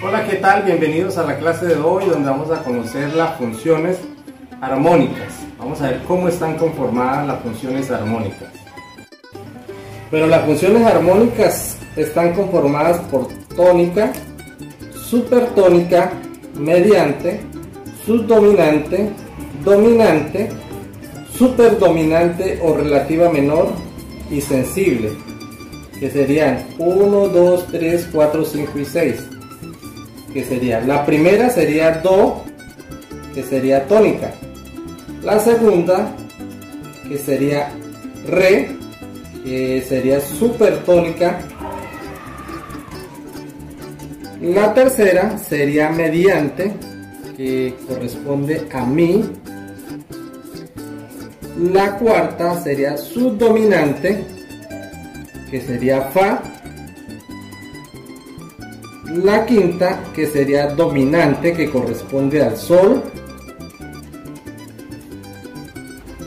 ¿qué tal? Bienvenidos a la clase de hoy donde vamos a conocer las funciones armónicas. Vamos a ver cómo están conformadas las funciones armónicas. Bueno, las funciones armónicas están conformadas por tónica, supertónica, mediante, subdominante, dominante, superdominante o relativa menor y sensible, que serían 1, 2, 3, 4, 5 y 6 sería, la primera sería Do, que sería tónica. La segunda, que sería Re, que sería supertónica. La tercera sería mediante, que corresponde a Mi. La cuarta sería subdominante, que sería Fa la quinta que sería dominante que corresponde al sol.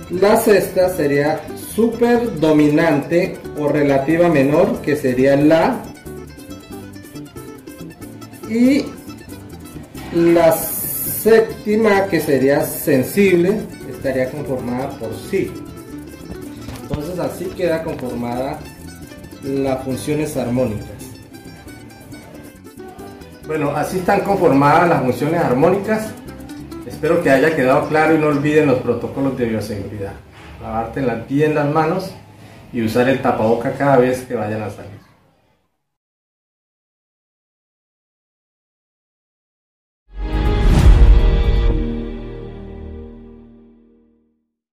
La sexta sería super dominante o relativa menor que sería la. Y la séptima que sería sensible estaría conformada por si entonces así queda conformada las funciones armónicas bueno, así están conformadas las funciones armónicas. Espero que haya quedado claro y no olviden los protocolos de bioseguridad. Lavarte bien las manos y usar el tapaboca cada vez que vayan a salir.